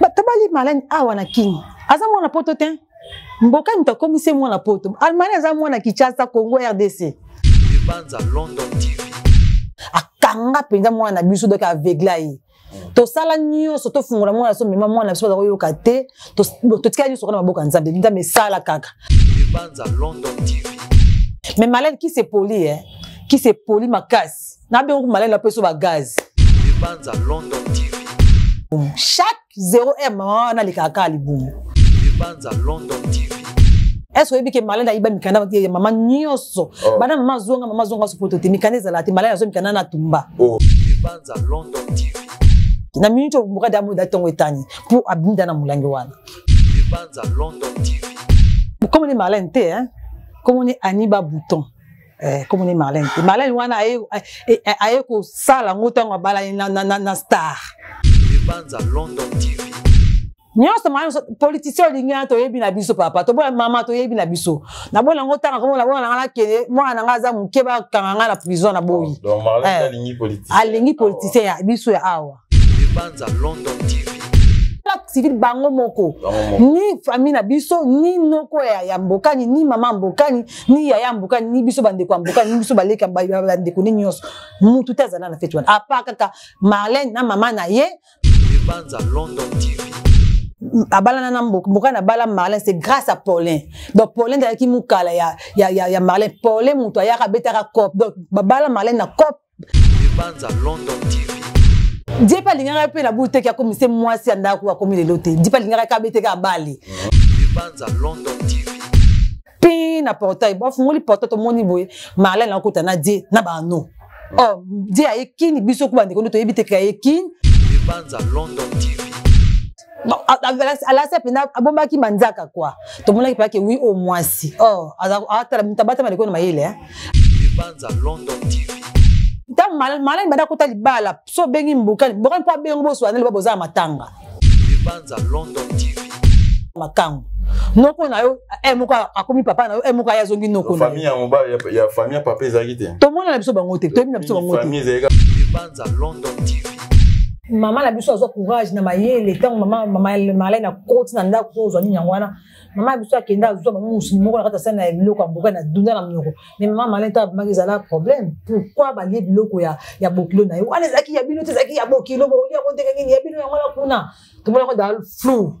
batabali malani awa na kini aza mwana poto te mboka moto akomi se mwana poto allemagne aza mwana kinshasa congo rdc ebanza london tv akanga mpenza mwana na biso doki avegla ye tosala nyonso tofungola mwana biso mema mwana biso baza koyoka te totikala nyonso kona maboko ya nzambe nzambe esala kaka mais malade qui se poli eh? qui se poli makasi Na bengo malai na peso ba gaz. Lebanza London TV. Chaque 0 m maman na likaka libumu. Lebanza London TV. Est-ce que oyebi ke malai na iba mikanda ba ya mama nyoso. Oh. Bana mama zonga mama zonga so poto te mikanda ezala te malai na zo mikanda na tumba. Oh. Lebanza London TV. Na minute okumbuka damu da tongo etani pour abinda na mulangi wana. Lebanza London TV. Comme ni malai te hein. Comme ni Aniba Bouton. Eh, comme ni Marlène te Marlène wana aye eh, eh, aye kosala yango ntango abalani na, na, na, na star ebanza london tv nyonso maa politicien olingi wana toyebi na biso papa toboya mama toyebi na biso nabona yango ntanga komona bona nanga nakende mwana na ngai aza moke bakanga ngai na prison na boyi oh, eh, alingi politicien ya biso ya awa Libanza London TV. civil bango moko ni famille na biso ni noko ya, ya mbokani ni mama ya mbokani ni yaya ya mbokani ni biso bandeko ya mbokani ni biso baleki bandeko ni nyonso mutu te azala na feti wana apa kaka marlene na mama na ye Libanza London TV abalana na mboka na bala marlin c'est grâce à paulin donc paulin azalaki mokala ya, ya, ya, ya marlin paulin moto ayaka abetaka cop donc babala marlin na cop Libanza London TV. Diepa alingaka mpe na bulu teke akomi se mwasi ya ndako akomi lelo te. Diepa alingaka kaka bete kaka bale. Libanza London TV. Pin na portail bo afungoli portail tomoni boye Marlène akota na Die na bano. Oh, Die aye kini biso kuba ndeko nde toyebi teke aye kini. Libanza London TV. alasi mpenza abombaki manzaka kua tomonaki mpenza ke wi o oh, mwasi o oh, atala moto abatama likolo na mayele Libanza London TV. Ntango malani banda kota libala so obengi mbokani mbokani mpo abengi boswa na liba bozala matanga. Libanza London TV. Makango. noko na yo e moko akomi papa na yo e moko aye azongi noko na ya famille ya papa ezalaki te tomona na biso bango te toyebi na biso bango te mama na biso azwa courage na mayele ntango mama malai na koti na ndako ozwa nini yango wana mama ya biso akenda azwa bango mosuni moko na kati asali na biloko ya mboka na dunda na miyoko mais mama malin ta abimaki ezala problème pourquoi balie biloko ya, ya bokilo na ye wana ezalaki ya bino te ezalaki ya bokilo bokolia yango ndenge nini ya bino yango na kuna tomona yango da flou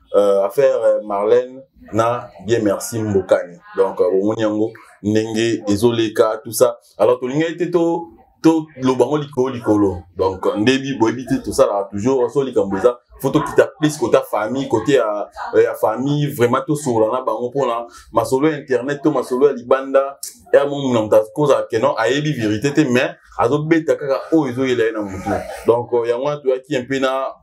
euh, affaire euh, Marlène na bien merci Mbokani. Donc euh, bomoni yango ndenge ezoleka tout ça. Alors tolingaki te to to loba ngo likolo likolo. Donc euh, ndebi boyebi te tosalaka toujours so likambo eza faut tokita plus côté ya famille côté ya, euh, ya famille vraiment tosolola na bango mpona masolo ya internet to masolo ya libanda ya momu na moto akozala ke non ayebi vérité te mais azobeta kaka oyo ezoyela ye na motu donc yango wana toyaki mpe na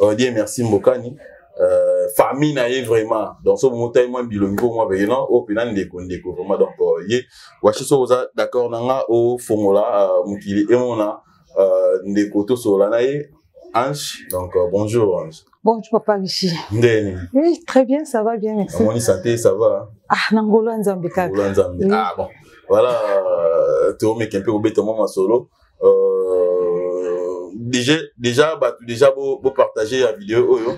euh, Dieu merci Mbokani euh, famille na ye vraiment donc so motai mwa bilongi po mwa peke non oyo mpena ndeko ndeko vraiment donc euh, ye washi soki oza d'accord na nga ofongola euh, mokili emona euh, ndeko tosolola na ye ange donc euh, bonjour ange bonjour papa richi ndeni oui très bien ça va bien merci amoni santé ça va ah na ngolo ya nzambe kaka ngolo ya nzambe ah bon voilà euh, tomeke mpe kobeta mwa masolo euh, déjà déjà bato déjà bopartage bo ya video oyo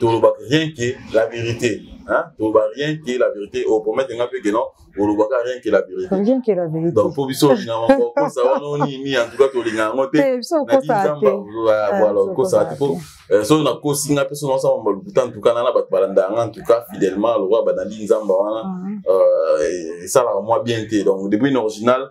tolobaka rien que la vérité hein? toloba rien que la vérité opromete oh, nga mpe ke non olobaka rien que la vérité rien que la vérité donc mpo biso olingaka mpo okosa wana onini en tout cas tolinga yango te eh, nadi nzamba ah, ah, voilà okosaka te mpo eh, soki nakosi nga mpe soki nasala mamba lokuta en tout cas nana bato balandaka nga en tout cas fidèlement lokola banadi nzamba wana ah. euh, esalaka mwa bien te donc depuis une originale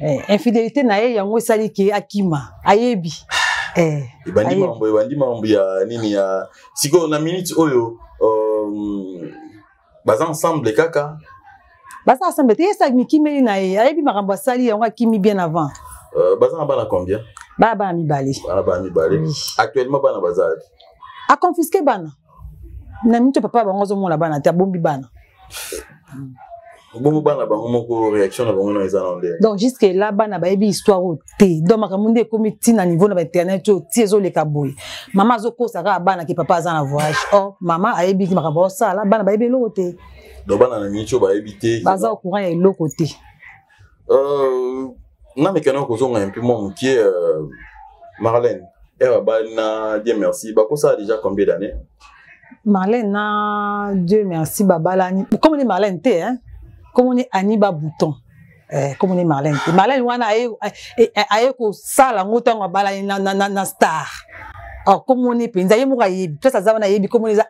eh, infidelité na ye yango esali ke akima ayebi eh, ebandi mambo ebandi mambo ya nini ya sikoyo na minute oyo um, baza ensemble kaka baza ensemble te yesa mikimeli na ye ayebi makambo asali yango akimi bien avant uh, baza na bana combien bana bana mibale bana bana mibale actuellement bana baza aconfiske bana na mito papa ya bango azomona bana te abombi bana bongo bana bango moko réaction na bango na eza na ndenge donc jusque là bana bayebi histoire oyo te donc makambo nde ekomi ti na niveau na bainternet oyo ti ezoleka boye mama azokosa kaka bana ke papa aza na voyage or oh, mama ayebi ti makambo osala bana bayebi eloko te donc bana na mingi oyo bayebi te baza au courant ya eloko te euh, na mekana kozonga mpe mwa mokie euh, marlène ere abali na die merci bakosala déjà combien d'année marlène na dieu merci babalani comme ni marlène te hein comme ni ani ba bouton eh, comme ni marlène te marlène wana aye eh, eh, aye kosala yango ntango abalani na, na, na, na star Ah, comment est penza ye moko ayebi place aza wana ayebi comment eza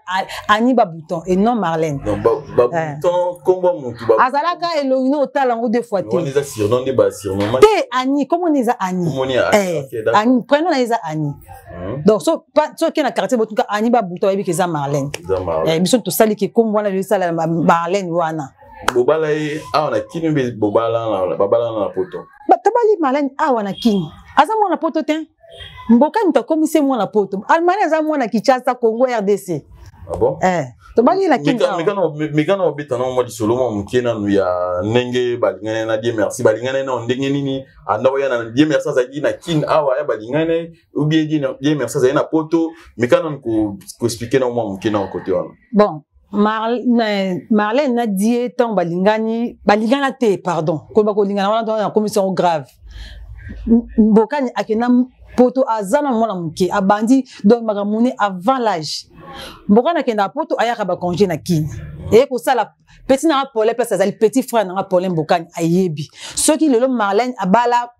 ani ba bouton et non Marlène non ba, ba eh. bouton comment mutu ba azalaka elongino otala ngo deux fois te eza surnom de ba surnom te ani comment eza ani eh okay, ani prénom na eza ani hmm. donc so pas so qui na quartier botuka ani ba bouton ayebi que eza Marlène eh biso to sali que comme wana le sala Marlène wana bobala ye awa na kini mbe bobala na babala na poto batabali Marlène awa na kini aza mwana poto te mboka moto akomi se mwana poto allemagne aza mwana kinshasa congo rdc ah bon? eh. tobandi na kimekana obeta nango mwa lisolo mwa moke nanu ya ndenge balingani na die merci balingani nao ndenge nini anda oya na die merci azalaki na kin awa ya balingani na ye obie die merci azali na poto mekana koexplike nango mwa moke nao kote wana bon Mar Marlène na die ntango balingani balingana te pardon koyeba kolingana wana ntango nakomisi yango grave mbokani akenda poto aza na mwana moke abandi donc makambo ne avant l'age mbokani akendaka poto ayaka bacongé na kini eye kosala petit nanga pole place azali petit frère nanga pole mbokani ayebi soki lelo marlène abala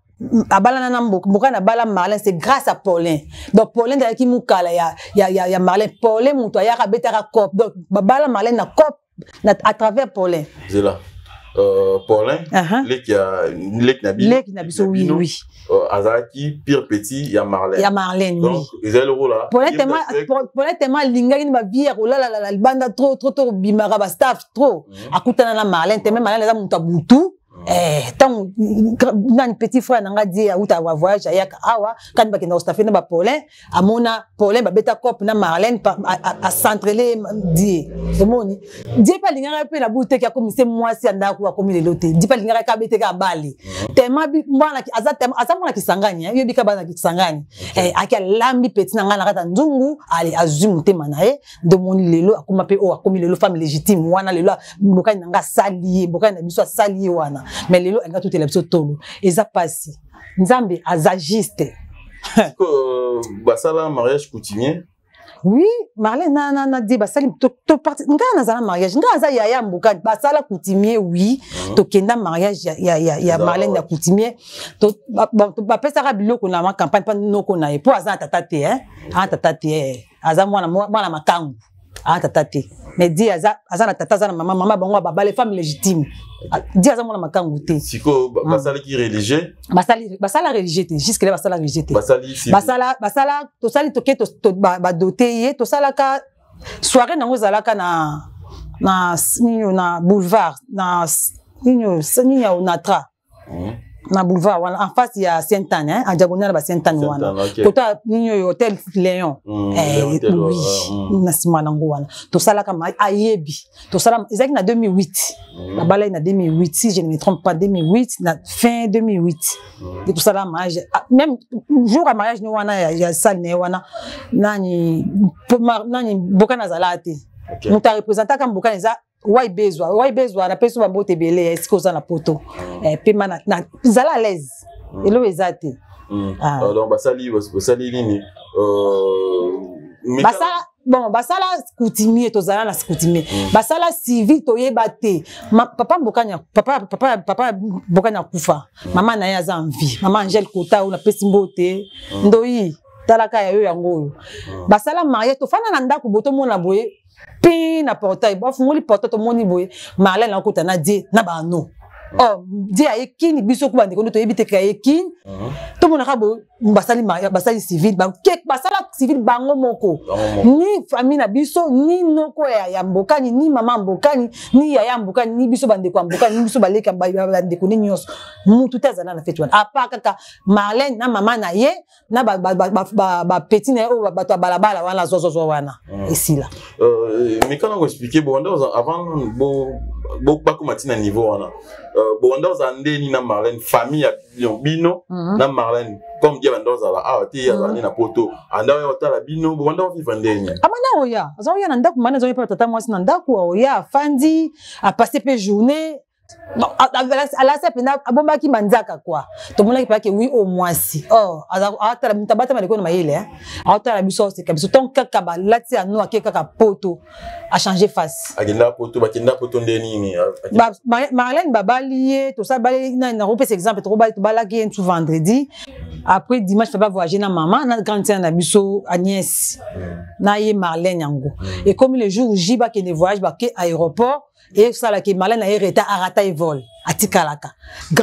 abalana na mboka mboka na bala marlin c'est grâce à paulin donc paulin azalaki mukala ya, ya, ya, ya marlin paulin moto ayaka abetaka cop donc babala marlin na cop na, à travers paulin zela euh, paulin uh -huh. leki ya leki na biso leki na biso oui oui euh, azalaki pire petit ya marlin ya marlin oui donc ezali lokola paulin tellement paulin tellement alingaki ni ba vie ya kolala la libanda trop trop trop bimaka ba staff trop mm -hmm. akutana na marlin te même marlin aza moto ya butu Eh, ntango nani petit frère na ngai die auta wa voyage ayaka awa kani bakenda kostafe na bapolin amona polin babeta cope na marlene acentrele die omoni die mpe alingaka mpe na buteke akomi se mwasi ya ndako akomi lelo te die mpe alingaka ka abeteka abali tema mwana aza mwana kisangani eh, yebika bana kisangani eh, ake alambi peti na ngai na kati ya nzungu azwi motema na ye nde omoni lelo akoma mpe oyo akomi lelo femme légitime wana lelo mbokani na nga asali ye mbokani na biso asali ye wana mais lelo alinga totela biso tolo eza mpasi nzambe aza juste euh, basala mariage coutumier oui marlene na, na, na die basali ngai nazala mariage ngai aza yaya mbokani basala coutumier oui mhm. tokenda mariage ya, ya, ya, ya marlene ya coutumier bapesaka biloko na macampagne mpa noko na ye mpo aza na tata te eh? ana tata te eh. aza mwana mwana makangu aa ah, tata te mais di aza, aza na tata aza na mama mama bango babala femme légitime ah, di aza mwana makangu te sikoyo ah. basalaki religieux basala religieux te jusque la basala religieux te basala basala tosali toke badote ye tosalaka soirée nango ezalaka na na nini na boulevard na nini nini ya onatra Hein? na boulevard wana en face ya sainte anne hein, adiagonal na basainte anne wana okay. kota nini oyo hotel léon mm, eh, oui euh, mm. na nsima nango wana tosalaka ayebi tosala ezalaki na 2008 mm. nabalaki na 2008 si je ne me trompe pas 2008 na fin 2008 mm. de tosala mariage ah, même jour ya mariage ne wana ya, ya sale na ye wana nani, nani bokana azalaka te okay. moto arepresentaka mbokana eza YB ezwa YB ezwa napesi yo babote ebele ya esika oza na poto eh, pema na, na zala à l'aise mm. eloko eza te mm. ah. ah. donc basali basali nini euh, basala bon basala coutumier tozala na coutumier mm. basala civil toyeba te Ma, papa mbokanya papa papa papa mbokanya akufa mm. mama na ye aza en vie mama angel kota oyo napesi mbote mm. ndoyi talaka ya yo yango oyo mm. basala marie tofanda na ndako botomona boye pin na portail bafungoli portail tomoni boye marlene akota na die na baano oh die aye kini biso kuba ndeko nde toyebi te kaye kini uh-huh. tomonaka boye basali basali civil basala civil bango moko ni famille na biso ni noko ya, ya mbokani ni mama mbokani ni yaya mbokani ni biso bandeko ya mbokani ni biso baleki bandeko ni nyonso mutu te azala na feti wana apart kaka marlene na mama na ye na ba ba ba ba, ba, ba petit na oyo bato ya balabala wana zozozwa wana mm. esila euh, mikana ko expliquer bo wanda avant bo bo bakoma tina niveau wana euh, bo wanda za ndeni na Marlène famille ya bino bino mm -hmm. na Marlène comme dia banda za la ah te ya zani mm. na poto anda yo tala bino bo wanda vivre ndeni amana ah, oya azo ya na ndaku mana azo pa tata mwasi na ndaku oya afandi a passer pe journée alasi mpenza abombaki manzaka kua tomonaki mpenza ke wi oyo mwasi oh, atala moto abatama likolo na mayele eh. aotala biso aseka biso ntango kaka balati ya no ake kaka poto achange face marlene babali ye tosabali nakopesa exemple tokobali tobalaki ye ntu vendredi après dimanche papa voyage na mama na grande sœur na biso agnès mm. na ye marlene yango mm. ekomi le jour j bakende voyage bake aéroport esala ke malai na ye reta arata ye vol atikalaka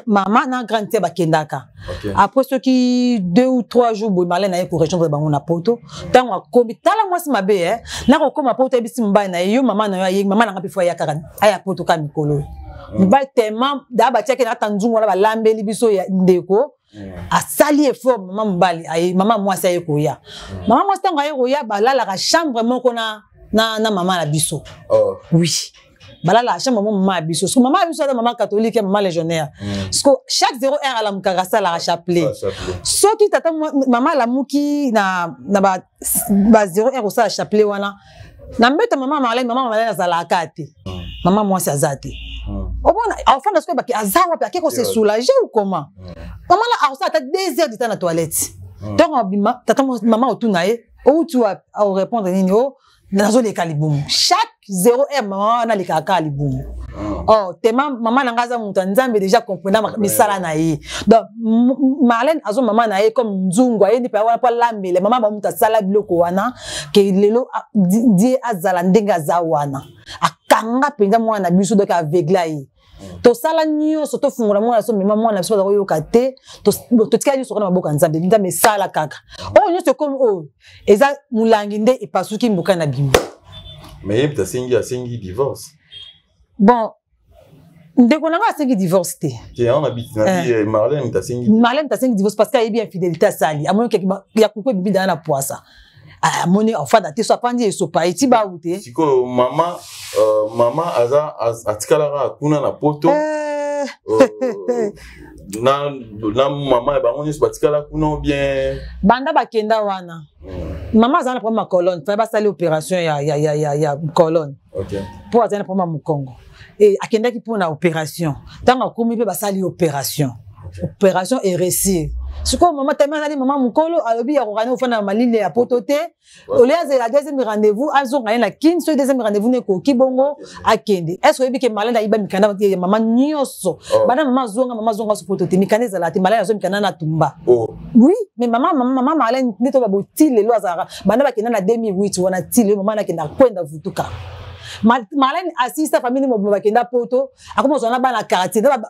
mama na grande sœur bakendaka okay. après soki deux ou trois jours boye malai na ye korejoindre bango na poto ntango akomi tala mwasi mabe e nakokoma poto ayebisi mobali na ye yo mama na yo aye mama nanga mpe fo ayakaka aya poto ka mikolo mobali tellement daa batiaki na ata nzungu wana balambeli biso ya ndeko Mm. asali effort mama mobali aye mama mwasi aye koya mm. mama mwasi ntango aye koya balalaka chambre moko na, na, na mama na biso oh. oui balalaka chambre moko mama ya biso siko mama ya biso aza mama katolike mama légionnaire mm. siko chaque zero heure alamukaka asalaka chapelet soki tata mama alamuki na, na ba ba zero heure osala chapelet wana na mbeta mama marlene mama marlene azalaka te hmm. mama mwasi aza te hmm. omona afanda soki ebaki aza wapi ake kose soulage ou comment hmm. mama la akosala ata deux heures deta na toilette ntango mama otuna ye outi wapi aorépondre nini o oh, nazoleka libumu chaque zero heure mama wana alekaka kaka libumu ah. oh tema mama na ngai aza moto ya nzambe déjà comprena misala na ye donc marlene azo mama na ye comme nzungu ayendi mpe wana mpo alambela mama bamoto asala biloko wana ke lelo die azala ndenge aza wana akanga mpenza mwana na biso donc avegla ye tosala nyonso tofungola mwana biso mema mwana biso baza koyoka te totikala nyonso kaka na maboko ya nzambe nzambe esala kaka oyo nyonso ekomi oyo eza molangi nde epasuki mboka na bima mais ye asengi asengi divorce bon ndeko na ngai asengi divorce te eh. marlene tasengi divorce parce que ayebi infidélité asali amonaki ya kuku ebimi dana na pwasa Ah, amoni afanda te so afandi esopa eti bawu te sikoyo mama uh, mama aza az, atikalaka kuna na poto eh. uh, na, na mama ya bango nyonso batikala kuna bien banda bakenda wana hmm. mama azala na problème ya colonne fai basali opération ya, ya, ya, ya, ya colonne okay. mpo azali na problème ya mokongo e akendaki mpo na opération ntango akomi mpe basali opération opération eresir sikoyo mama tami azali mama mokolo alobi ya kokani ofanda na malili ya poto te ole azela deuxième rendez-vous azonga ye na kin soki deuxième rendez-vous na ekoki bongo akende est ce oyebi ke malali ayiba mikanda ya mama nyonso oh. bana mama azonga mama azonga so poto te mikanda ezala te malali azwa mikanda na tumba oh. oui mais mama mama malali nde toba boti lelo azalaka banda bakenda na 2008 wana ti lelo mama nakenda kwenda vutuka malene asista famille mobima bakenda poto akoma kozwa na bana quartier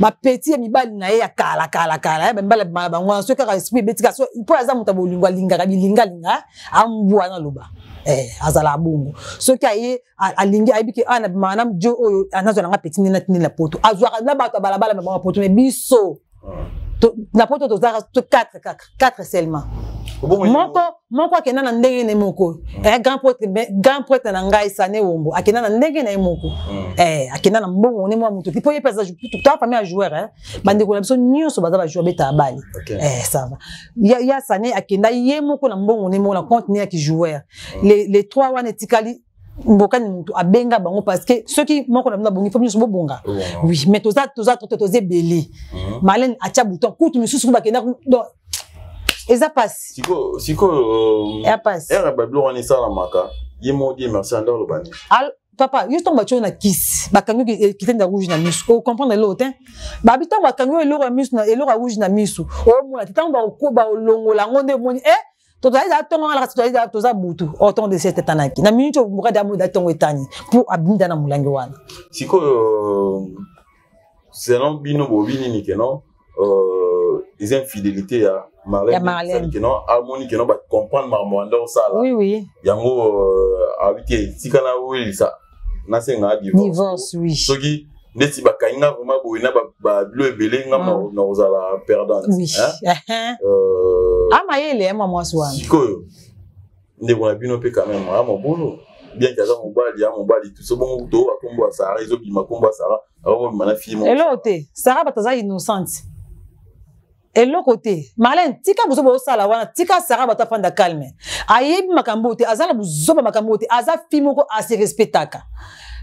bapeti ya mibali na ye ya kala kala kala ya bamibali abimala bango wana soki kaka esprit ebeti kasi mpo aza moto ya bolingo alingaka bilingalinga ambwa naloba eh, azala bongo soki aye alingi ayebi ke ana ah, manam jo oyo anazwa ah, nanga petit nina tinela poto azwaka na bato ya balabala me bango poto me biso ah. na poto tozalaka to 4 kaka 4 seulement moko moko akenda na ndenge ne moko eh, grand prêtre grand prêtre na ngai sane wombo akenda na ndenge na ye moko eh, akenda na mbongo ne mwa moto mpo ye mpe aza ta famille ya joueur eh. bandeko na biso nyonso baza bajoueur betala bale eh, ça va ya, ya sane akenda ye moko na mbongo ne moko na compte ne ya kijoueur les, les trois wana etikali mbokani motu abenga bango parce que soki moko na bino abongi fo nyonso bobonga oui mais toza toza toza toza ebele mhm. malene atya bouton kutu misusu ko bakenda donc eza pasi sikoyo sikoyo euh, ya pasi ere babilo wana esalamaka ye moko die merci anda olobani papa yo ntango batyo na kisi bakangi yo kitende ya rouge na miso okomprendre eloko te babi ntango bakangi yo eloko ya miso na eloko ya rouge na miso omona te ntango bakokoba olongola yango nde omoni e tozali za ntongo wana kasi tozali toza butu o oh, ntongo de sete etanaki na miniti omokadi amoda ntongo etani mpo abinda na molangi wana sikoyo selon bino bobi nini ke non euh, eza infidélité ya marlène ke non amoni ke non bacomprendre makambo anda osala oui, oui. yango euh, alobi te tika na oyelisa nasenga divorce oui. soki ndeti bakangi nga vraimen boye na babilo ebele nga ah. nakozala perdante oui. hein? uh -huh. euh, amayele ah, ya mamwasi wana sikoyo ndeko na bino mpe quand même aya mobulu bien que aza mobali ya mobali tuso bongo kutu oyo akombo ya sara ezobima kombo ya sara akobima na fille moko eloko te sara bato aza innocente eloko te marlene tika bozoba osala wana tika sara bato afanda calme ayebi makambo oyo te aza na bozoba makambo oyo te aza fille moko ase respectaka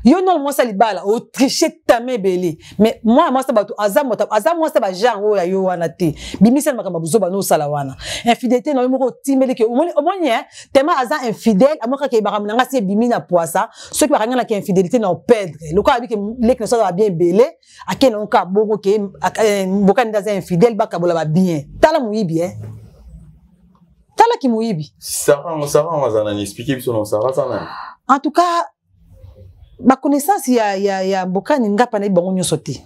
yo nolo mwasi ya libala otriche tame ebele mais mwana mwasi bato aza moto aza mwasi ya bagenre oyo ya yo wana te bimisani makambo ya buzoba nosala wana infidélité na yo moko otimbeli ke omoni e tema aza infidèle amoni kaka makambo na ngai si ebimi na poisa soki bakanganaka infidélité na opedre lokola abike leki na so azala bien ebele akende yango kaka bongo ke eh, mboka nde aza infidèle bakabola babien tala moyibi e eh. tala kimoyibi sarah sarah azala na expliquer biso na sarah sana en tout cas ba connaissance ya ya ya Mbokani ngapa na bango nyoso te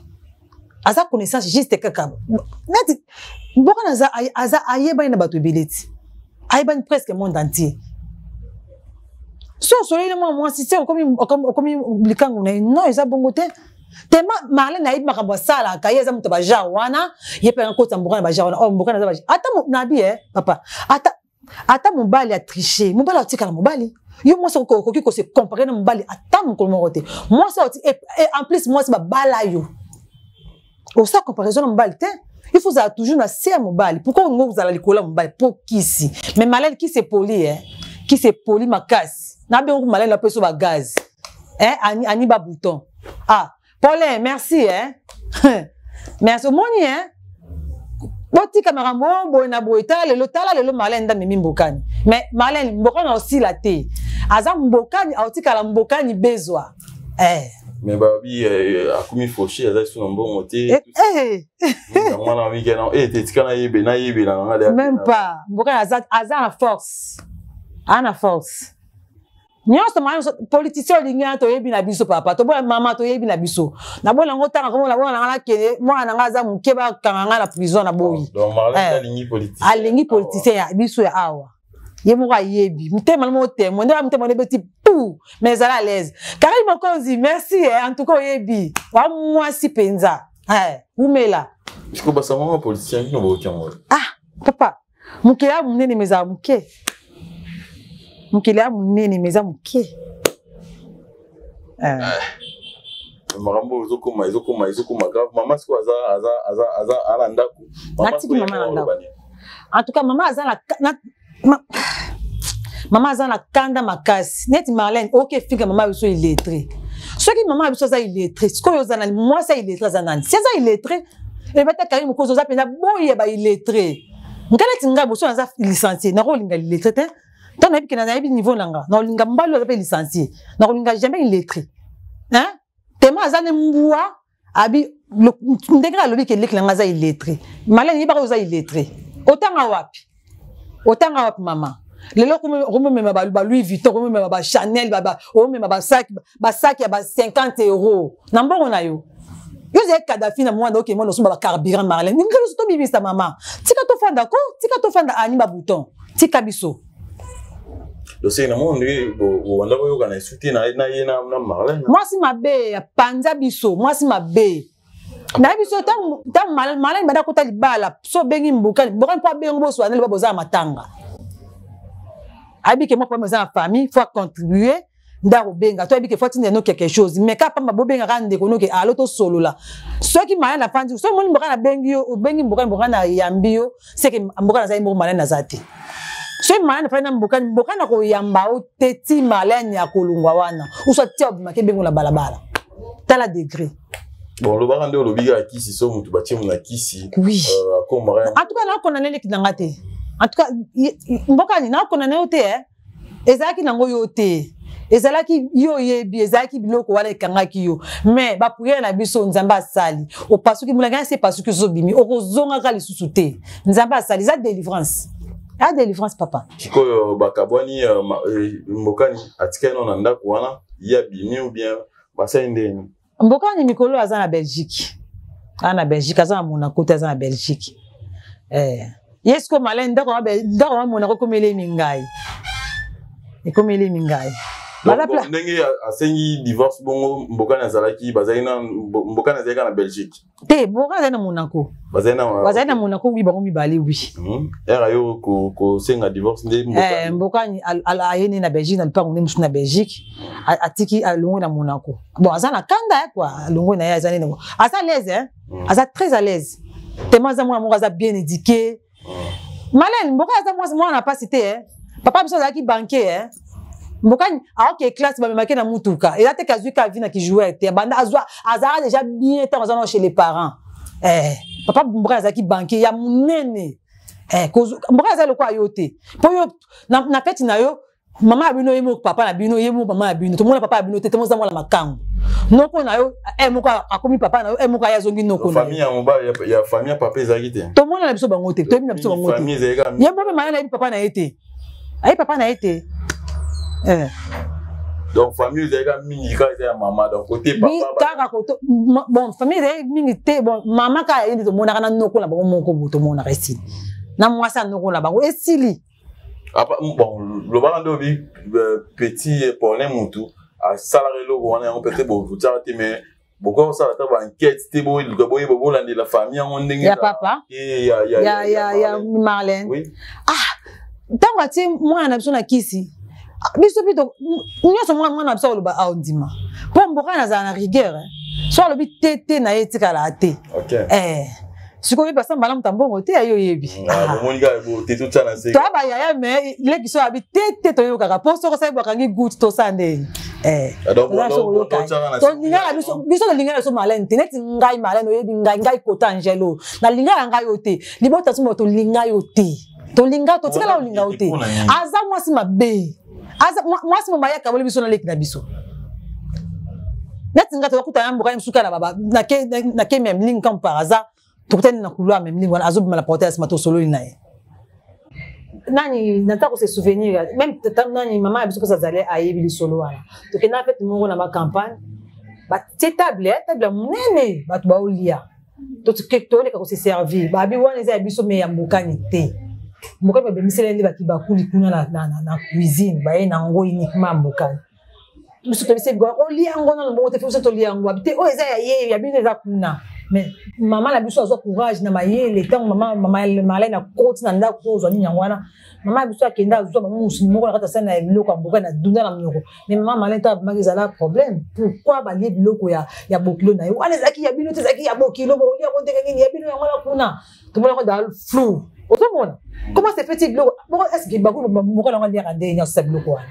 aza connaissance juste kaka neti Mbokani aza aza ayebani na bato ebele ti ayebani presque monde entier so osololi na mwa mwasi te okomi okomi likangu na ye non eza bongo te tema marlene ayebi makambo asalaka ye eza moto ya bajar wana ye mpe akotisa mboka na bajar wana o oh, mboka na aza ata nabi e eh, papa ata ata mobali atriche mobali atikala mobali yo mwasi okoki kose compare na mobali ata mokolo moko te mwasi en plus mwasi babala yo osa comparaison na mobali te il faut ozala toujours na se ya mobali pourkoi olingi kozala likolo ya mobali mpo kisi mais malali kisi epoli eh? kisi epoli makasi nabengoku malali napesa bagaz eh? ani, ani babouton ah Paulin, merci hein. merci omoni hein. botika makambo boye na boye tala lelo tala lelo marlene nda memi mbokani mais marlene mbokani aosila te aza mbokani aotikala mbokani bezwa eh. mais babi euh, akomi fauche aza lisusu na mbongo te eh, eh. mwana mikena e eh, tetika nayebe nayebela nanga même pas mbokani aza na force ana force nyonso maa nyonso politicien olingi wana toyebi na biso papa toboya mama toyebi na biso naboyi nango otanga kombo na bona nanga nakende mwana na ngai aza moke bakanga ngai na prison na boyi oh, eh, alingi politicien ya biso ya awa ye moko ayebi motema namo otemwe nde motema nebeti pu ma ezala alaise karine mokonzi merci eh, en tout cas oyebi wa mwasi mpenza eh, wumela ah papa mokili ya monene me ezala moke mokili ya monene me eza moke eh. eh. makambo oyo ezokoma ezokoma ezokoma grave mama sikoyo aza aza aza aza ala ndako natiki mama na ndako en tout cas mama aza na mama aza na kanda makasi neti marlene oke fika mama biso illettre soki mama biso aza illettre sikoyo oza nani mwasi ya illettre aza nani si aza illettre ebata kari mokozi oza mpenza boyi ya baillettre ngai neti ngai boso naza licencie nakolinga lilettre te ntango nayebi kena nayebi niveau na nga nakolinga mbali aza mpe licencie nakolinga jamais illettre hein tema aza ne mbwa abi ndenge alobi ke leki na nga aza illettre malene yebaka oza illettre otanga wapi otanga wapi mama lelo okomemema ba louis vuitton okomemema ba chanel okomema basaki ya ba 50 euro na mbongo na yo yo ozali kadafi na mwana oke mwana osomba bacarburant marlin ningeli oso tobimisa mama tika tofanda ko tika tofanda ani babouton tika biso dosenge na mwana ndenge bobanda boyokana esuti na ye na marlin mwasi mabe apanza biso mwasi mabe na biso ntango malani banda kota libala so obengi mbokani mbokani mpo abengi boswana liba boza ya matanga ayebike mwa problème eza na famille fo acontribue nde akobenga to ayebike fo atindela no quelque chose mais kaka pamba bobenga kaka ndeko noke alo tosolola soki malani afandi soki omoni mbokani abengi yo obengi mbokani mbokani ayambi yo seke mbokani azali moko malani aza te soki malani afandi na mbokani mbokani akoyamba yo te ti malani akolongwa wana uso atia obimaki ebengo na balabala tala degré bon olobaka nde olobi kaka kisi so motu batie mu na kisi oui. euh, akomaka en tout cas nakona na eleki na nga te en tout cas mboka nini nakona na yo te eh? ezalaki nango yo te ezalaki yo oyebi ezalaki biloko wana ekangaki yo me bapriere na biso nzambe asali opasuki molanga esi epasuki ozobimi okozongaka lisusu te nzambe asali eza délivrance a ah, délivrance papa sikoyo bakabwani euh, euh, mbokani atikali nao na ndako wana ye abimi ou bien basali ndenge nini mbokani mikolo oyo aza na belgique aza na belgique aza na monaco te aza na belgique eh. ye sikoyo malai ndako ya monaco ekomelemi ngai ekomelemi ngai ndenge asengi divorce bongo mbokani azalaki bazali na mbokani azalaki na belgique te bora azali na monaco bazali na bazali na monaco wi bango mibale wi hmm. era yo kosenga divorce nde eh, mboka aye nde na belgique na lupango nde mosusu na belgique atiki alongwe na monaco bon aza na kanda ye eh, kua alongwe na ye aza nini aza alaise eh? hmm. aza très alaise tema aza mwana moko aza bien édiqué malene mboka aza mwana na mpasi te eh. papa biso azalaki banke eh. mboka aoke classe bamemaki na motuka eza teke azwi ka vi na kijouer te abanda azwa azalaka deja bien ntango aza nao chez les parents eh. papa mboka azalaki banke ya monene eh. mboka aza lokola yo te mpo yo na, na feti na yo mama ya bino ye moko papa na bino ye moko mama ya bino tomona papa ya bino te te moza mwana makango noko na yo e moko akomi papa na yo e moko aye azongi noko na ya famille ya papa ezalaki te tomona na biso bango te toyebi na biso bango te ye moko mama nayebi papa na ye te ayebi papa na ye te eh. donc famille ezalaka mingi kaka eza ya mama donc kote papakaka koto bon famille ezalaki mingi te bon mama kaka ye nde tomonaka na noko na bango moko bo tomonaka esili na mwasi ya noko na bango esili Apa, bon, lobaka nde obi euh, petit euh, polin mutu asalaka eloko wana yango peut-être botiaka te mais bokoki kosala ata baenquete te boyeluka boyeba bolandela famille yango ndenge ya papa eh, ya marlene ah ntango atie mwana na biso na kisi ah, biso mpe nyonso mwana na biso akoloba aondima ah, mpo mboka nazala na rigueur eh. so alobi te te na ye etikala te eh. sikoyo oyebi asamba na moto ya mbongo te yayo oyebi toya bayaya me leki so yabi te te toyokaka mpo soko sali bakangi gout tosa nde eh. ah, tolingaka biso tolingaka biso malene te neti ngai malene oyebi ngai ngai kota angelo nalingaka ngai yo te libota somo tolinga yo te tolinga totikala olinga yo te aza mwasi mabe mwasi mobali akaboli biso na leki na biso neti nga tokakutana na mbokani mosusu kaka na ke memling comme par hasard tokutani na couloir memling wana azobima na porte ya nsima tosololi na ye nani naza kose souvenir meme tata nani mama ya biso mposa azali ayebi lisolo wana tokenda fete moko na bacampagne batie table eh, table ya monene bato baolia toleka kose servir babi wana eza ya biso me ya mbokani te mbokani babemisela nde bakibakuli kuna na, na, na, na cuisine baye na yango uniquement mbokani biso tobisa bigo olia yango nano bongo te biso tolia yango abi te oyo eza ya ye ya bino eza kuna mais mama na biso azwa courage na mayele ntango mama malai na koti na ndako ozwa nini yango wana mama ya biso akenda azwa bango mosuni moko na kati asali na biloko ya mboka na dunda na mnyoko mais mama malin to abimaki ezala problème pourquoi balie biloko ya, ya bokilo na ye wana ezalaki ya bino te ezalaki ya bokilo bokolia yango ndenge nini ya bino yango na kuna tomona yango ezala flou ozomona comment se fait-il biloko est ce que bakulu moko na yango aliaka ndenge nyonso ya biloko wana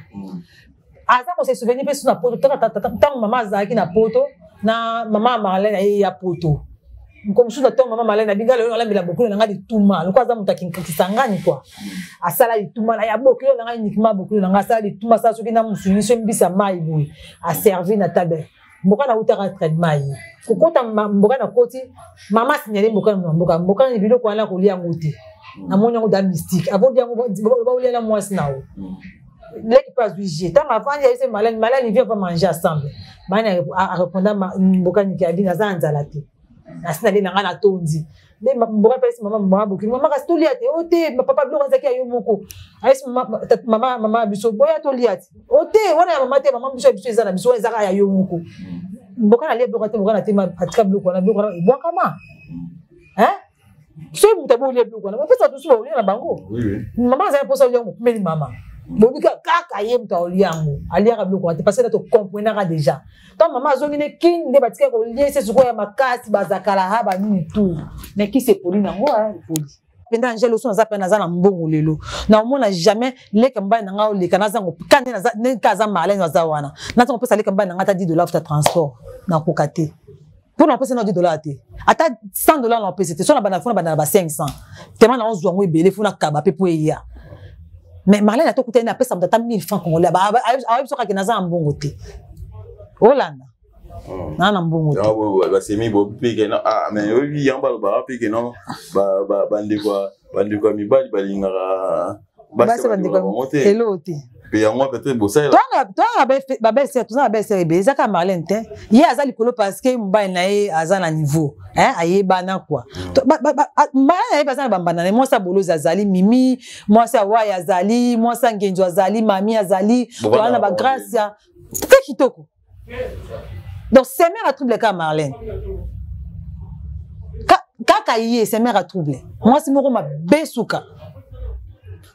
aza ko se souvenir mpe su na poto ntango mama azalaki na poto na mama ya marlene aye ya poto moko mosusu na ntango mama marlene abinga lelo nalambela bokilo na ngai lituma lokola aza moto akisangani kua asala lituma na ya bokilo na ngai uniquement bokilo na ngai asala lituma asala soki na musuni so mbisa mai boye aservi na table mboka na utaka traitement ye kokota mboka na koti mama signale mboka na mboka mboka na biloko wana kolia yango te mm. namoni yango da mystique abodi yango baolia na mwasi na yo mm. leki mpe azwi je ntango avandi ayese malani malani vie va manger ensemble malani areponda mboka niki abi naza na nzala te nasi nalela ngai natondi nde mbongo apesi mama mama boki mama kasi tolia te o te papa biloko azalaki ya yo moko ayesi mama mama ya biso boya tolia te o te wana ya mama te mama biso ya biso eza na biso wana ezaka ya yo moko mboka nalia biloko te mboka na te atika biloko wana biloko wana ebwakama soki moto abi olia biloko wana bapesa bato mosusu baolia na bango mama azali mposa olia yango kumeli mama bobika kaka ye moto aolia yango aliaka biloko wana te parce que na tokomprenaka déjà ntango mama azongi ne kin nde batika kolia ese sikoyo ya makasi bazakala ha banini tu me kisi epoli nango epoli mpenza angele oso naza mpe naza na mbongo lelo naomona jamais leka mobali na ngai oleka nazango ka nde ka aza malene aza wana nazango mpesa leka mobali na ngai ata 10 dollar futa transport nakoka te mpo na opesa na yo dollars te ata 100 dollars na opesa te so na banda fona banda na ba 500 tema na ozwa yango ebele fona kaba mpe mpo eya mais marlene ata okutani apesa moto ata 1000 franc congolais ayebi soki ake naza na mbongo te olanda oh. naa na mbongo te ah, basemi bopike ah, mais oyebi yango balobaka pike no bandeko ya mibali balingaka basi bandeko eloo te babesere toza na besere ebele ezaka marlene te ye aza likolo parceke mobali na ye aza na niveau ayebana kua marlene ayebi aza na bambanda na ye mwasi ya bolozi azali mimi mwasi ya wai azali mwasi ya ngenzo azali mami azali toza na bagracia te kitoko donc semer a trouble kaka marlene kaka ye semer a trouble mwasi moko mabe suka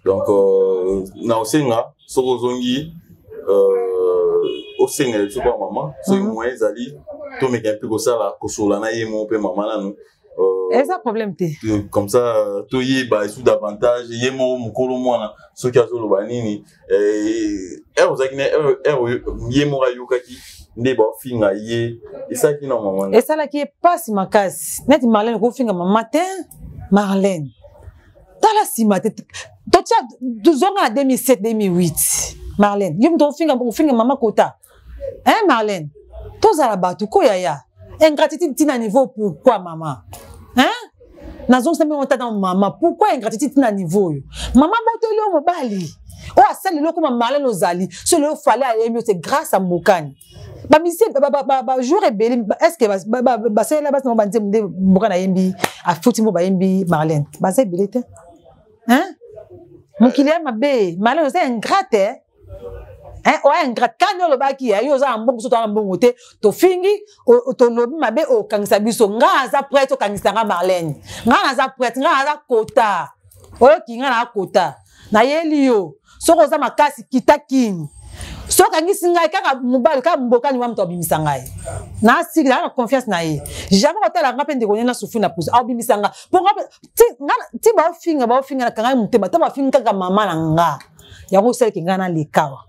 donc euh, na osenga soki ozongi euh, osenga esu mpo ya mama soki mhm. moyen ezali tomeka mpe kosala kosola na ye moko mpe mama nanu euh, eza problème te comme ça toyeba esu davantage ye moko mokolo mwana soki azoloba nini eh, heure ozalaki na heure ye moko ayokaki nde baofinga ye esalaki na mama esalaki ye mpasi makasi neti marlene kofinga mama te marlene tala nsima te totya tozonga na 2007 2008 marlene yo moto ofinga ofinga mama kota hein marlene tozala bato ko yaya ingratitude ntina niveau pourquoi mama hein nazongisami yango tata mama pourquoi ingratitude ntina niveau oyo mama botoli yo mobali oyo asali eloko ma marlene ozali so lelo fale ayemi ote grâce ya mbokani bamisi bajour ebele estce basalela basi nango banzembo nde mbokani ayembi afuti mpo bayembi marlene baza ebele te mokili ya mabe marlene oza ingrate Eh, oya ingrat kani olobaki ya yo oza na mbongo biso toza na mbongo te tofingi tolobi mabe okangisa biso ngai aza prete okangisa ngai marlene ngai naza prete ngai naza kota oyoki ngai naa kota nayeli yo soki oza makasi kita kini so okangisi ngai kaka mobali kaka mbokani wa moto abimisa ngai nasiki naa na confiance na ye jamais kotala ngai mpe ndeko nene nasufi na pusu abimisa ngai mpo ngai ti baofinga baofinga na kangai motema ta bafingi kaka mama na ngai yango osalaki ngai naleka awa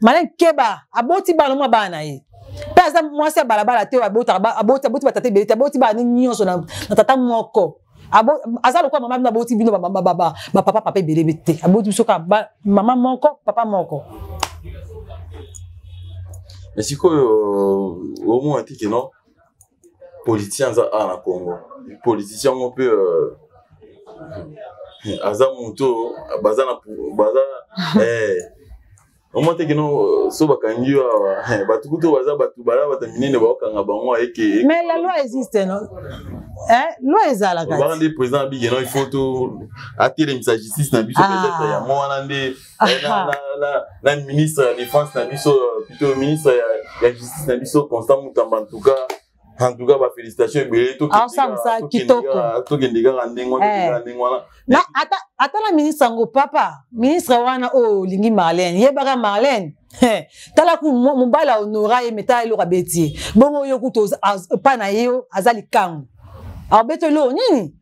malin keba aboti bana mwa bana na ye mpe aza mwasi ya balabala te aboti batata ebele te aboti bana nyonso na tata moko aza lokola mama bino aboti bino bapapa papa ebelebe te aboti biso kaka mama moko papa moko sikoyo omona tete non politicien aza awa na congo politicien yango mpe euh, aza moto baza na baza eh, omwa te kino euh, so bakangi yo awa eh, bato kutu baza bato bala bato minene baokanga bango ayeke mais la loi existe non eh, loi ezalaka baka nde président abige non il faut to atelemisa justice na biso ah. peut-être yango wana nde eh, na, na, na, na ministre ya défense na biso euh, plutôt ministre ya, ya justice na biso constant mutamba en tout cas en tout cas ba félicitations ebele tokendeka kaka ndenge wana eh. ndenge wana ata na ministre yango papa ministre wana oyo oh, olingi marlène yebaka marlène Hey, tala ku mobali ahonora ye me tala eloko abeti ye bongo yo kutu epai na ye aza likango abeti eloko nini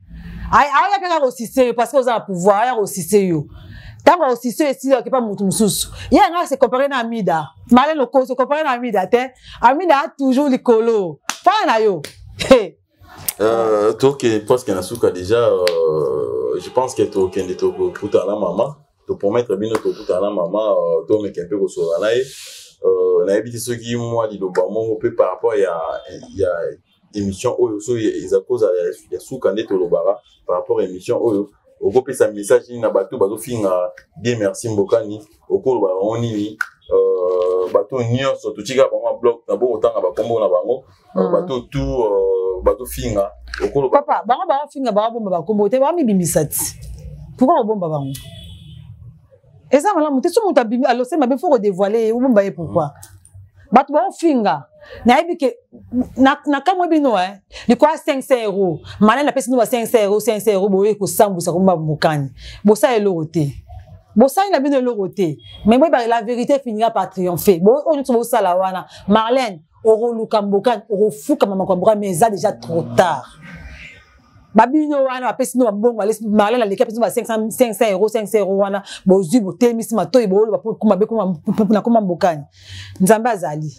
aya mpe kaka kosise yo parce que oza na pouvoir aya kosise yo ntango osisi esili okepa motu mosusu ye yanga se compare na amida male loko se compare na amida te amida a toujours likolo fana na yo euh, tokende presque na suka déjà euh, je pense que tokende tokokutana na mama topromettre bino tokutana na mama euh, tomeke mpe kosolola na ye euh, nayebi te soki mwa liloba moko mpe par rapport ya, ya émission oyo soki eza kozala ya suka nde tolobaka par rapport ya émission oyo okopesa message nini na bato bazofinga bien merci mbokani okoloba bango nini euh, bato nyonso totika bango na blog na bo kotanga bakombo na bango Ah. bato tu euh, bato finga okolo papa bango ba finga ba bomba ba kombo te ba mi bimisa ti pourquoi ko bomba bango eza malamu te so moto abimi alose mabe fo ko dévoiler ou bomba ye pourquoi mm. bato ba finga nayebi ke nakamwe bino e eh. likoya 500 euro malai napesi bino ba 500 euro 500 euro boyei kosambwisa komba mokani bosala eloko te bosali na bino eloko te mai boyeba la vérité finira par triomphe oyo nyonso bosala wana marlene okoluka mbokani okofukama makambo mbokani mais eza déjà trop tard babino wana bapesi bino bambongo marlene aleki apesi bino ba 500 euro 500 euro wana bozwi botelemisi matoi booloba mabe nakoma mbokani nzambe azali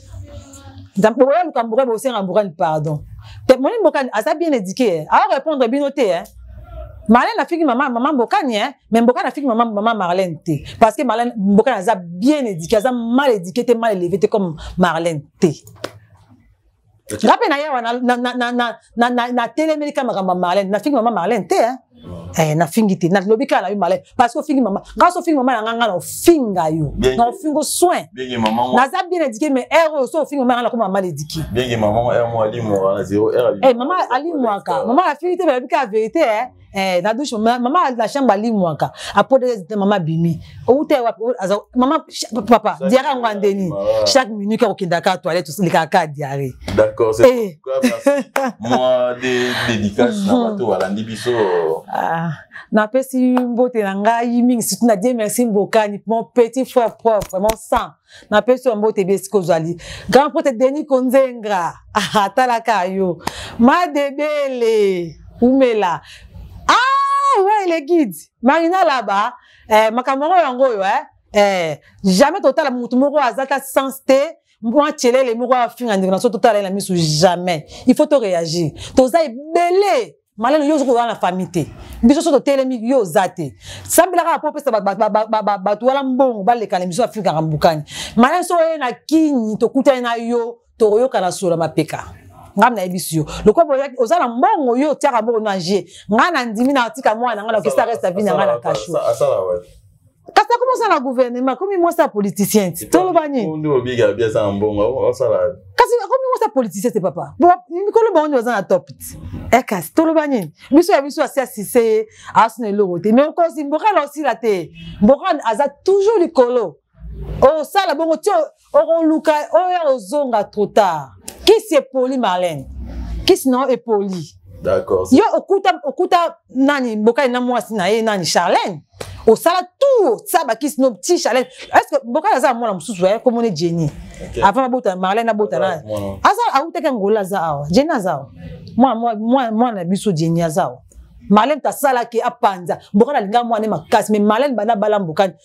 bokoya luka mbokani bosenga mbokani pardon te moni mbokani aza bien édiqué eh. aorépondre bino te eh. Marlène afiki maman maman Mbokani hein mais Mbokani afiki maman maman Marlène te parce que Marlène Mbokani aza bien éduqué aza mal éduqué te mal élevé te comme Marlène te nga mpe naye awa natelemeli ka makambo ya marlene nafingi mama marlene te eh, nafingi te nalobi kaka na yo marlene parce que ofingi mama ngai so ofingi mama na ngai ngai na ofinga yo na ofingo soin naza bien éduqué mais heure oyo so ofingi mama ngai nakoma mama éduqué eh, mama alimwaka mama afiki te balobi kaka vérité eh. Eh, na douche mama na chambre alimwaka apodele te mama abimi outa ye wapi mama papa diare yango andeni chaque minute akokenda kaka toilette lekaka kaka diare d'accord c'est eh. moi des dédicaces na bato balandi biso ah. napesi mbote na ngai mingi surtout na die merci mbokani mon petit frère propre vraiment sans napesi yo mbote ebie esika ozali grand prote denis konzengra atalaka yo madebele umela ah ouais le guide marina laba eh, makambo yango yango oyo eh, eh, jamais totala motu moko aza ta sens te mwa celele moko afinga ndeko na so totala ye na miso jamais il faut to réagir toza ebele malelo yo ozokoki wana na famille te biso so totelemi yo oza te sambelaka na po opesa bato wana mbongo balekana biso afikaka mbukani malelo so oye na kini tokutani na yo tokoyokana sola mapeka ngai nayebisi yo lokola oza na mbongo yo otiaka mbongo na je ngai nandimi natika mwana ngai nakesa resta vi na ngai na kasho kasi akomi osala gouvernement akomi mwasi ya politicien ti toloba nini kasi akomi mwasi ya politicien te papa mikolo bango nde baza na top ti e kasi toloba nini biso ya biso asi asise ye asi na eloko te mais okosi mboka na osila te mboka aza toujours likolo osala bongo ti okoluka oyo akozonga trop tard kisi epoli marlene kisi na yo epoli yo okuta, okuta nani bokali na mwasi na ye nani charlene osala tour sa bakisi no ti charlene estce bokali aza mwana mosusu ya komona jenny avant babota marlene abota na aza autaki angola aza awa jenny aza awa mwana na biso jenny aza awa malene tasalaki apanza mbokani alinga mwana makasi me malene banda bala mbokani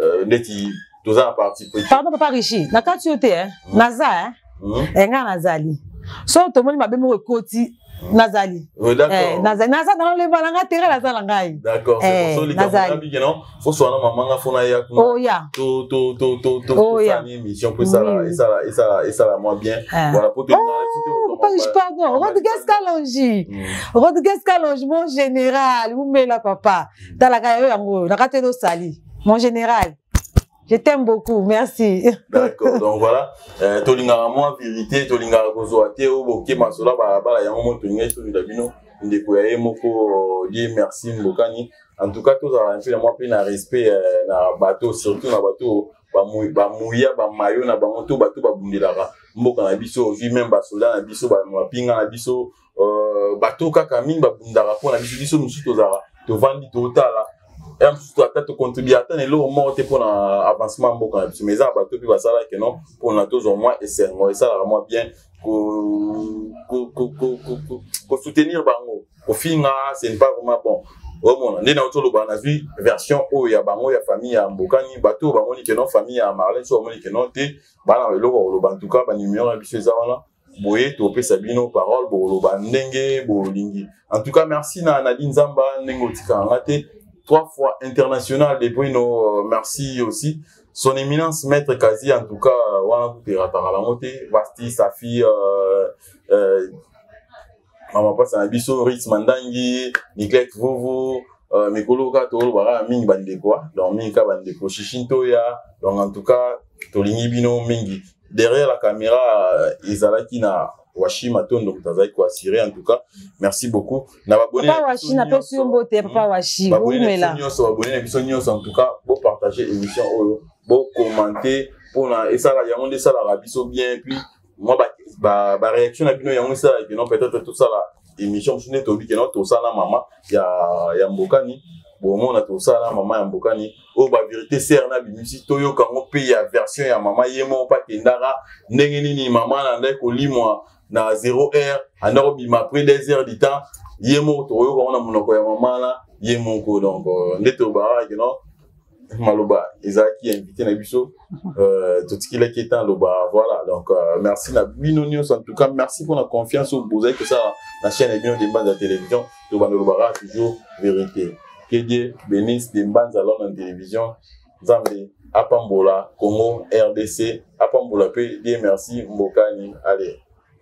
euh, neti toza na parti pris pardon papa richi na kati yo te eh? mm. naza eh? mm. eh, ngai nazali so tomoni mabe moko ekoti nazali oh, eh, nazali naza nalemba na ngai tere naza na ngai foswana mama nga fona ya kunaoya oya émission po esala mwa bien eh. voilà po Page, pardon. Rodriguez Kalonji. Mm. Rodriguez Kalonji, mon général. Oumela, papa. talaka yo yango oyo nakati elo osali mon général Je t'aime beaucoup, merci. D'accord, donc voilà. Euh, tolingaka mwa vérité, tolingaka kozwa te oyo boke masola balabala yango mo tolingai tolingaka bino ndeko ya ye moko euh, die merci mbokani. En tout cas, tozala mpe na mwa mpe na respect euh, na bato, surtout na bato bamuya bamayo na bango to bato babundelaka mboka na biso vi meme basoda na biso bamapinga na biso euh, bato kaka mingi babundaka mpo na biso biso mosusu tozalaka tovandi totala ya mosusu ata tocontribue ata na eloko moko te mpo na avancement ya mboka na biso mais eza bato mpe basalaka keno mpo na tozwa mwa esengo esalaka mwa bien kosoutenir bango kofinga ce n'est pas vraiment bon omona nde nauti oloba nazwi version oyo ya bango ya famille ya mbokani bato oyo bamoni keno famille ya marlin so bamoni keno te bana eloko koloba ntuka banimero na biso eza wana boye topesa bino parole boloba ndenge bolingi en tout cas merci na nadi nzamba ndenge otikaka nga te trois fois international depuis no euh, merci aussi son éminence maître kazi en tout cas euh, wana kuterataka lango te basti safi euh, euh, mama pasa na biso rit mandangi niglek vuvu uh, mikolo kaka tolobaka mingi bandeko ah. donc mingi kaka bandeko shishi ntoya donc en tout cas tolingi bino mingi derrière la caméra euh, ezalaki na washi matondo moto azalaki koassire en tout cas merci beaucoup na babone na biso nyonso babone na biso nyonso en tout cas bopartage émission oyo bokommente mpona esala yango nde esalaka biso bien puis mwa ba, ba, ba réaction na bino yango esala que non peut-être tosala émission mosusu nde toyebi que non tosala mama ya, ya mbokani bomona tosala mama ya mbokani oyo baverité ser na bimisi toyoka yango mpe ya version ya mama ye moko mpe akendaka ndenge nini mama nandaki kolimwa na 0 heure anda kobima après 2 heures du temps ye moko tokoyoka yango na monoko ya mama na ye moko donc euh, nde tobakaki no maloba ezalaki ya invité na biso euh, totikelaki ete aloba voilà donc euh, merci na bino nyonso en tout cas merci mpona confiance oyo bozali kosala na chaîne ya bino dembanza télévision tobanda olobaka toujours vérité kedie benise dembanza lona na télévision nzambe apambola congo rdc apambola mpe die merci mbokani allez